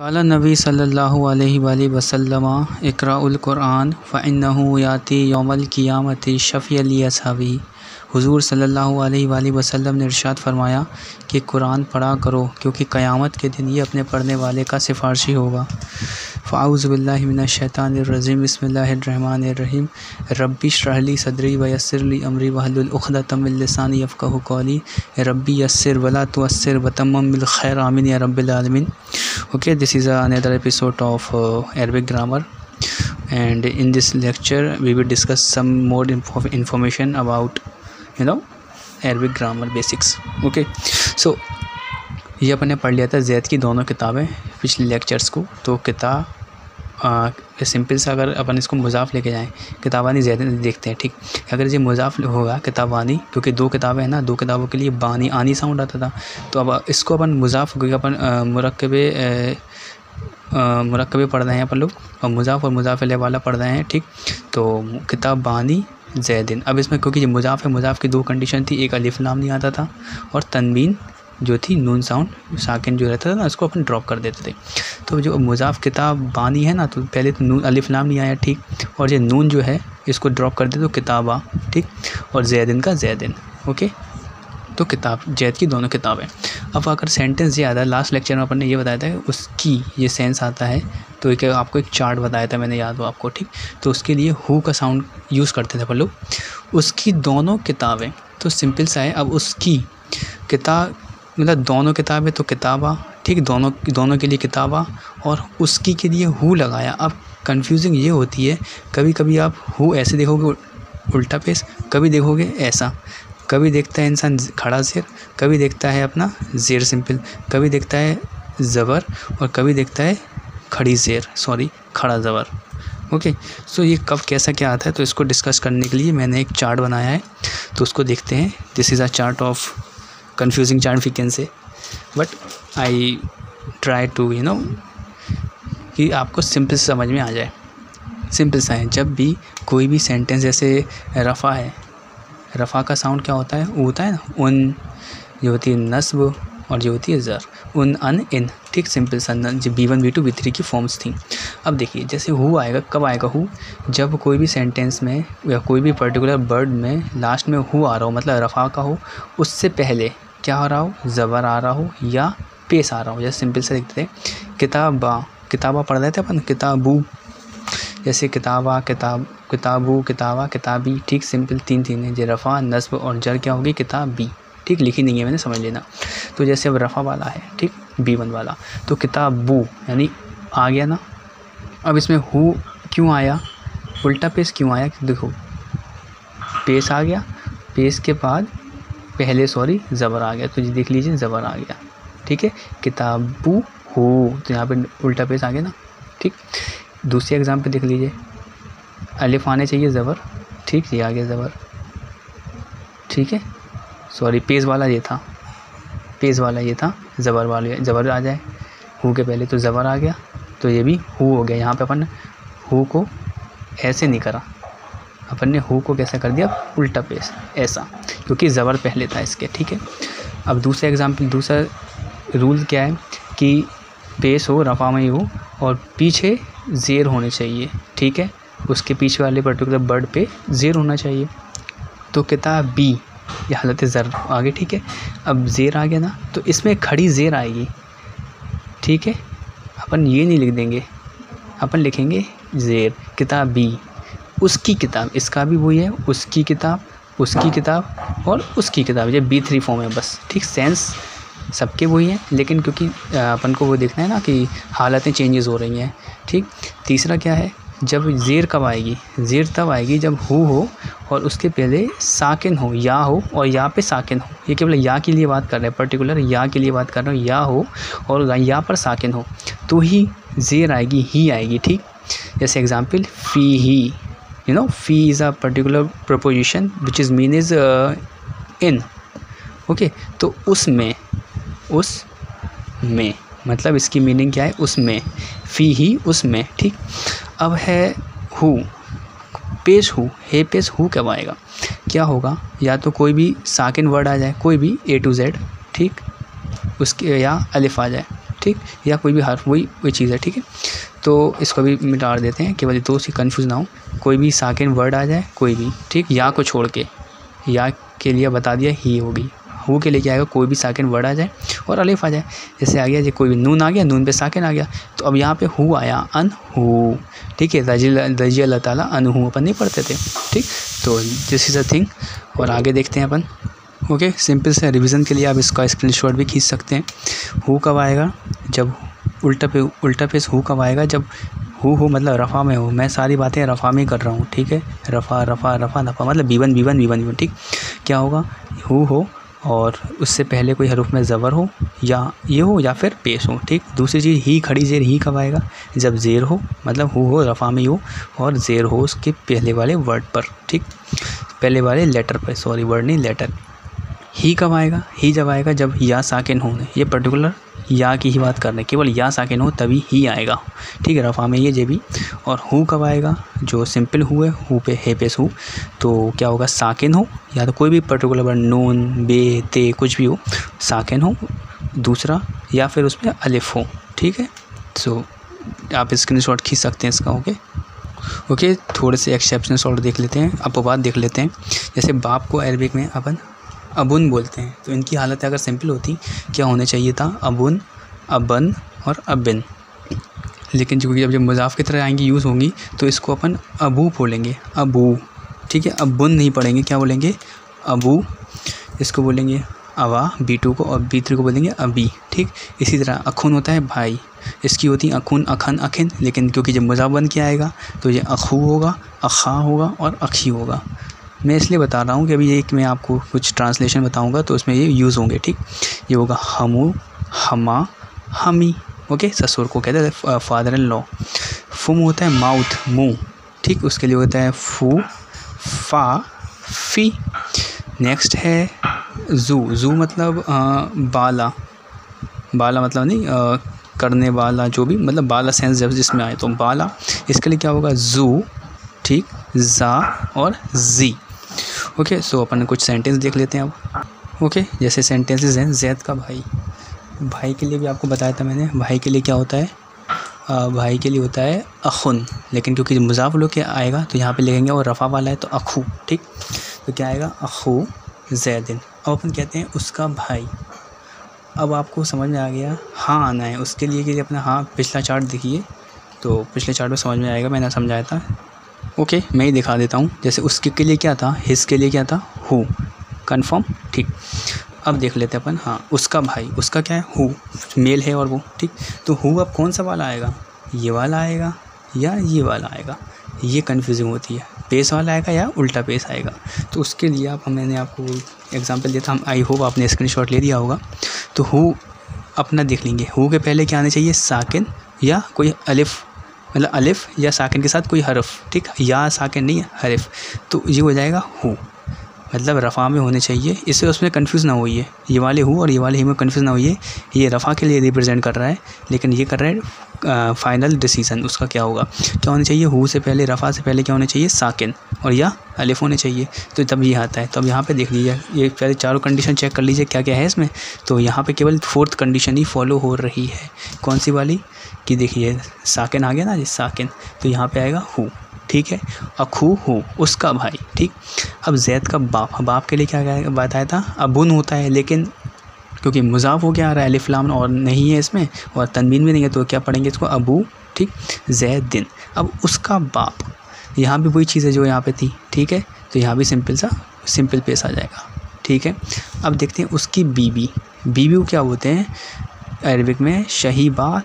काला नबी सल्लल्लाहु अलैहि वसल्लम इकराउल कुरान फ़इन्नहु याती यौमल क़ियामति शफ़ी असहाबी हुजूर सल्लल्लाहु अलैहि वसल्लम ने इरशाद फरमाया कि कुरान पढ़ा करो क्योंकि क़यामत के दिन ये अपने पढ़ने वाले का सिफारशी होगा। फ़ाउज़बिल्लिमिनशैतानरजीम बसमीम रब्बी शरहली सदरी वयसरली अमरी वहलुलुक़दतमिलसानी यफ़क़हु कौली। रब्बी यस्सिर वला तुअस्सिर वतम्मम बिल खैर आमीन या this is another episode of uh, Arabic grammar. And in this lecture we will discuss some more info information about you know, Arabic grammar basics, okay? So, ये अपन ने पढ़ लिया था जैद की दोनों किताबें पिछले लेक्चर्स को। तो किताब सिंपल सा अगर अपन इसको मुजाफ लेके जाएँ, किताबानी ज़्यादा देखते हैं, ठीक? अगर ये मुजाफ होगा, किताबानी, क्योंकि दो किताबें हैं ना, दो किताबों के लिए बानी, आनी साउंड आता था। तो अब इसको अपन मुजाफ, क्योंकि अपन मरकबे मरकबे पढ़ रहे हैं अपन लोग, और मुजाफ और मुजाफ वाला पढ़ रहे हैं, ठीक? तो किताब बानी जैदिन अब इसमें क्योंकि जो मुजाफ है, मुजाफ की दो कंडीशन थी, एक अलिफ लाम नहीं आता था और तनबीन जो थी, नून साउंड, साकिन जो रहता था ना, उसको अपन ड्रॉप कर देते थे। तो जो मुजाफ किताब बानी है ना तो पहले तो नून, अलिफ नाम नहीं आया, ठीक? और ये नून जो है, इसको ड्रॉप कर दे तो किताबा, ठीक? और जैदिन का जैदिन ओके? तो किताब, जैद की दोनों किताबें। अब अगर सेंटेंस ये आता है लास्ट लेक्चर में अपन ने ये बताया था उसकी ये सेंस आता है तो एक, आपको एक चार्ट बताया था मैंने, याद हो आपको, ठीक? तो उसके लिए हु का साउंड यूज़ करते थे अपन लोग। उसकी दोनों किताबें तो सिंपल सा है, अब उसकी किताब मतलब दोनों किताबें तो किताबा, ठीक? दोनों दोनों के लिए किताबा, और उसकी के लिए हु लगाया। अब कंफ्यूजिंग ये होती है कभी कभी आप हु ऐसे देखोगे, उल्टा पेस कभी देखोगे ऐसा। कभी देखता है इंसान खड़ा ज़ेर कभी देखता है अपना ज़ेर सिंपल, कभी देखता है ज़बर और कभी देखता है खड़ी ज़ेर सॉरी, खड़ा ज़बर। ओके, सो ये कब कैसा क्या आता है तो इसको डिस्कस करने के लिए मैंने एक चार्ट बनाया है तो उसको देखते हैं। This is a chart of confusing chant we can say, but I try to, you know, कि आपको सिंपल समझ में आ जाए। सिंपल सा है, जब भी कोई भी सेंटेंस जैसे रफ़ा है रफ़ा का साउंड क्या होता है? होता है उन जो होती है नस्ब और जो होती है ज़र। उन, अन, इन, ठीक सिंपल सा जो B one B two B three की फॉर्म्स थी। अब देखिए, जैसे हु आएगा, कब आएगा हु जब कोई भी सेंटेंस में या कोई भी पर्टिकुलर वर्ड में लास्ट में हु आ रहा हो मतलब रफ़ा का हो, उससे पहले क्या आ रहा हो? ज़बर आ रहा हो या पेश आ रहा हो। जैसे सिंपल से लिखते थे, किताबा किताबा पढ़ रहे थे अपन? किताबू। जैसे किताबा, किताब, किताबू, किताबा, किताबी, ठीक सिंपल तीन तीन है जो रफ़ा, नस्ब और जर। क्या होगी? किताब। बी ठीक, लिखी नहीं है मैंने, समझ लेना। तो जैसे अब रफ़ा वाला है, ठीक, बी वन वाला। तो किताबू, यानी आ गया ना? अब इसमें हु क्यों आया? उल्टा पेस क्यों आया? देखो, पेश आ गया। पेश के बाद पहले, सॉरी, ज़बर आ गया। तो जी देख लीजिए, ज़बर आ गया। ठीक है? किताबू हो। तो यहाँ पे उल्टा पेज आ गया ना? ठीक? दूसरी एग्ज़ाम पे देख लीजिए। अलिफ आने चाहिए ज़बर। ठीक ये आ गया ज़बर। ठीक है? सॉरी पेज वाला ये था। पेज वाला ये था। ज़बर वाला, ज़बर आ जाए। हु के पहले तो ज़बर आ गया। तो ये भी हु हो गया। यहाँ पे अपन हु को ऐसे नहीं करा। अपन ने हु को कैसा कर दिया? उल्टा पेश ऐसा। क्योंकि ज़बर पहले था इसके। ठीक है? अब दूसरा एग्ज़ाम्पल दूसरा रूल क्या है? कि पेश हो, रफा में हो। और पीछे ज़ेर होने चाहिए, ठीक है? उसके पीछे वाले पर्टिकुलर बर्ड पे ज़ेर होना चाहिए। तो किताब बी ये हालत ज़र आगे, ठीक है? अब ज़ेर आ गया ना तो इसमें खड़ी ज़ेर आएगी, ठीक है? अपन ये नहीं लिख देंगे। अपन लिखेंगे ज़ेर किताब बी उसकी किताब, इसका भी वही है, उसकी किताब उसकी किताब और उसकी किताब, ये बी थ्री फॉर्म है बस, ठीक? सेंस सबके वही हैं लेकिन क्योंकि अपन को वो देखना है ना कि हालतें चेंजेस हो रही हैं ठीक? तीसरा क्या है? जब ज़ेर कब आएगी? ज़ेर तब आएगी जब हु हो और उसके पहले साकिन हो या हो और या पे साकिन हो। ये केवल या के लिए बात कर रहे हैं पर्टिकुलर या के लिए बात कर रहे हो या हो और या पर साकिन हो तो ही ज़ेर आएगी ही आएगी ठीक? जैसे एग्ज़ाम्पल फ़ी ही know phi is a particular proposition which is mean is uh, in okay तो उसमें उस में मतलब इसकी मीनिंग क्या है? उसमें फ़ी ही उसमें ठीक? अब है हु पेश हु हे पेश हु कब आएगा? क्या होगा? या तो कोई भी साकिन वर्ड आ जाए, कोई भी ए टू जेड ठीक? उसके, या अलिफ आ जाए, ठीक? या कोई भी हर्फ, वही वही चीज़ है, ठीक है? तो इसको भी मिटा देते हैं, केवल तो सी कन्फ्यूज़ ना हो। कोई भी साकिन वर्ड आ जाए, कोई भी, ठीक? या को छोड़ के, या के लिए बता दिया ही होगी। हु के लिए क्या आएगा, कोई भी साकिन वर्ड आ जाए और अलिफ आ जाए। जैसे आ गया जैसे कोई भी नून आ गया, नून पे साकिन आ गया। तो अब यहाँ पे हु आया अन हु ठीक है, रज़ी रज़ी अल्लाह ताला अन हु अपन नहीं पढ़ते थे। ठीक तो दिस इज़ अ थिंग और आगे देखते हैं अपन। ओके सिंपल से रिवीजन के लिए आप इसका स्क्रीनशॉट भी खींच सकते हैं। हु कब आएगा? जब उल्टा पे, उल्टा पेस हु कब आएगा? जब हु, हो मतलब रफ़ा में हो। मैं सारी बातें रफ़ा में कर रहा हूँ। ठीक है? रफ़ा रफ़ा रफ़ा रफ़ा। मतलब बीवन बीवन बीवन बीवन ठीक, क्या होगा? हु हो और उससे पहले कोई हरूफ में ज़बर हो या ये हो या फिर पेश हो, ठीक? दूसरी चीज़, ही खड़ी ज़ेर ही कब आएगा? जब ज़ेर हो मतलब हु हो, रफ़ा में हो और ज़ेर हो उसके पहले वाले वर्ड पर, ठीक? पहले वाले लेटर पर, सॉरी, वर्ड नहीं, लेटर। ही कब आएगा? ही जब आएगा जब या साकिन हो ये पर्टिकुलर या की ही बात कर रहे हैं केवल या साकिन हो तभी ही आएगा। ठीक है, रफ़ा में ये जे भी और हु कब आएगा? जो सिंपल हु है, हु पे हे पेस हु। तो क्या होगा, साकिन हो, या तो कोई भी पर्टिकुलर नून, बे, ते, कुछ भी हो, साकिन हो, दूसरा, या फिर उसमें अलिफ हो। ठीक है? सो आप स्क्रीन शॉट खींच सकते हैं इसका ओके ओके थोड़े से एक्सेप्शन सॉल्ट देख लेते हैं, अपवाद देख लेते हैं। जैसे बाप को अरबिक में अपन अबुन बोलते हैं। तो इनकी हालत अगर सिंपल होती, क्या होने चाहिए था? अबुन, अबन और अबिन। लेकिन जो जब जब मजाफ की तरह आएँगी, यूज़ होंगी तो इसको अपन अबू बोलेंगे। अबू, ठीक है? अबुन नहीं पढ़ेंगे, क्या बोलेंगे? अबू, इसको बोलेंगे अवा, बी टू को और बी थ्री को बोलेंगे अबी, ठीक? इसी तरह अखुन होता है भाई। इसकी होती अखुन, अखन, अखिन, लेकिन क्योंकि जब मज़ाक बन के आएगा तो ये अखू होगा, अखा होगा और अखी होगा। मैं इसलिए बता रहा हूँ कि अभी एक मैं आपको कुछ ट्रांसलेशन बताऊँगा तो उसमें ये यूज़ होंगे ठीक? ये होगा हमू हमा हमी ओके ससुर को कहते हैं फादर इन लॉ फुम होता है माउथ मुँह ठीक? उसके लिए होता है फू फा फ़ी। नेक्स्ट है जू। जू मतलब आ, बाला। बाला मतलब नहीं आ, करने वाला जो भी मतलब बाला सेंस जब जिसमें आए तो बाला। इसके लिए क्या होगा? जू ठीक? ज़ा और जी। ओके सो अपन कुछ सेंटेंस देख लेते हैं अब। ओके जैसे सेंटेंसेस हैं जैद का भाई। भाई के लिए भी आपको बताया था मैंने भाई के लिए क्या होता है? आ, भाई के लिए होता है अखुन। लेकिन क्योंकि मुजाफ लो के आएगा तो यहाँ पे लिखेंगे और रफ़ा वाला है तो अखू ठीक? तो क्या आएगा? अखू जैदिन अब अपन कहते हैं उसका भाई। अब आपको समझ में आ गया हाँ आना है। उसके लिए कि अपना हाँ पिछला चार्ट देखिए। तो पिछले चार्ट में समझ में आएगा मैंने समझाया था। ओके मैं ही दिखा देता हूँ। जैसे उसके के लिए क्या था हिस के लिए क्या था हु कन्फर्म ठीक। अब देख लेते अपन। हाँ उसका भाई। उसका क्या है? हु मेल है और वो। ठीक। तो हु अब कौन सा वाला आएगा? ये वाला आएगा या ये वाला आएगा? ये कन्फ्यूजिंग होती है। पेस वाला आएगा या उल्टा पेस आएगा? तो उसके लिए आप मैंने आपको एग्जांपल दिया था। हम आई होप आपने स्क्रीनशॉट ले लिया होगा। तो हु अपना देख लेंगे। हु के पहले क्या आना चाहिए? साकिन या कोई अलिफ? मतलब अलिफ या साकिन के साथ कोई हरफ, ठीक? या साकिन नहीं है, हरफ। तो ये हो जाएगा हु। मतलब रफ़ा में होने चाहिए। इससे उसमें कन्फ्यूज़ ना होइए। ये वाले हु और ये वाले ही में कन्फ्यूज़ ना होइए। ये रफ़ा के लिए रिप्रेजेंट कर रहा है, लेकिन ये कर रहा है फाइनल डिसीज़न उसका क्या होगा? क्या होना चाहिए? हु से पहले, रफ़ा से पहले क्या होना चाहिए? साकिन। और या अलिफ होने चाहिए। तो तब ये आता है। तो अब यहाँ पे देख लीजिए। ये पहले चारों कंडीशन चेक कर लीजिए। क्या क्या है इसमें? तो यहाँ पे केवल फोर्थ कंडीशन ही फॉलो हो रही है। कौन सी वाली? कि देखिए, साकिन आ गया ना जी, साकिन। तो यहाँ पे आएगा हु, ठीक है? अखू हु उसका भाई, ठीक? अब जैद का बाप बाप के लिए क्या बताया था? अबुन होता है, लेकिन क्योंकि मुजाफ हो क्या आ रहा है अलिफ्लाम और नहीं है इसमें, और तनवीन भी नहीं है तो क्या पढ़ेंगे इसको? अबू ठीक? जैद दिन अब उसका बाप, यहाँ भी वही चीज़ है जो यहाँ पे थी, ठीक है? तो यहाँ भी सिंपल सा, सिंपल पेश आ जाएगा, ठीक है? अब देखते हैं उसकी बीबी बीबी को क्या बोलते हैं? अरबिक में शहीबा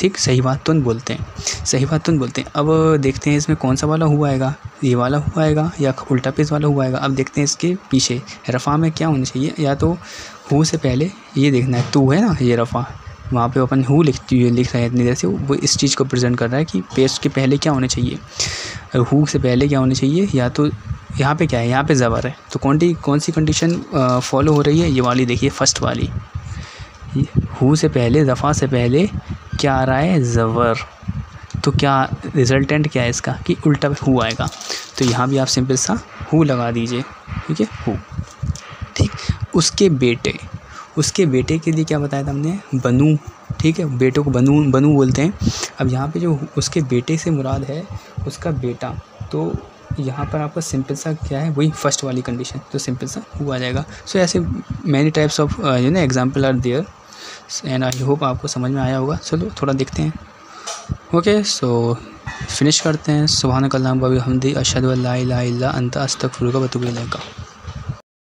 ठीक, सही बात तुन बोलते हैं। सही बात तुन बोलते हैं। अब देखते हैं इसमें कौन सा वाला हुआ आएगा। ये वाला हुआ आएगा या उल्टा पेज वाला हुआ आएगा। अब देखते हैं इसके पीछे, रफ़ा में क्या होना चाहिए? या तो हु से पहले ये देखना है, तू है ना, ये रफ़ा। वहाँ पे अपन हु हुई लिख रहे हैं इतनी देर से। वो इस चीज़ को प्रेजेंट कर रहा है कि पेज के पहले क्या होना चाहिए। हु से पहले क्या होना चाहिए, या तो यहाँ पे क्या है, यहाँ पे ज़बर है। तो कौन सी कौन सी कंडीशन फॉलो हो रही है? ये वाली देखिए फ़र्स्ट वाली। हु से पहले दफ़ा से पहले क्या आ रहा है? ज़बर। तो क्या रिजल्टेंट क्या है इसका? कि उल्टा हु आएगा। तो यहाँ भी आप सिंपल सा हु लगा दीजिए। ठीक है? हु। ठीक? उसके बेटे। उसके बेटे के लिए क्या बताया था हमने? बनू। ठीक है? बेटों को बनू बनू बोलते हैं। अब यहाँ पे जो उसके बेटे से मुराद है उसका बेटा। तो यहाँ पर आपका सिंपल सा क्या है? वही फ़र्स्ट वाली कंडीशन तो सिंपल सा हुआ जाएगा। सो so, ऐसे many types of you know example are there and I hope आपको समझ में आया होगा चलो थोड़ा देखते हैं ओके सो फिनिश करते हैं सुबहान कल्लाम हमदी अशद ला अंत फुल का बतुबी इलैका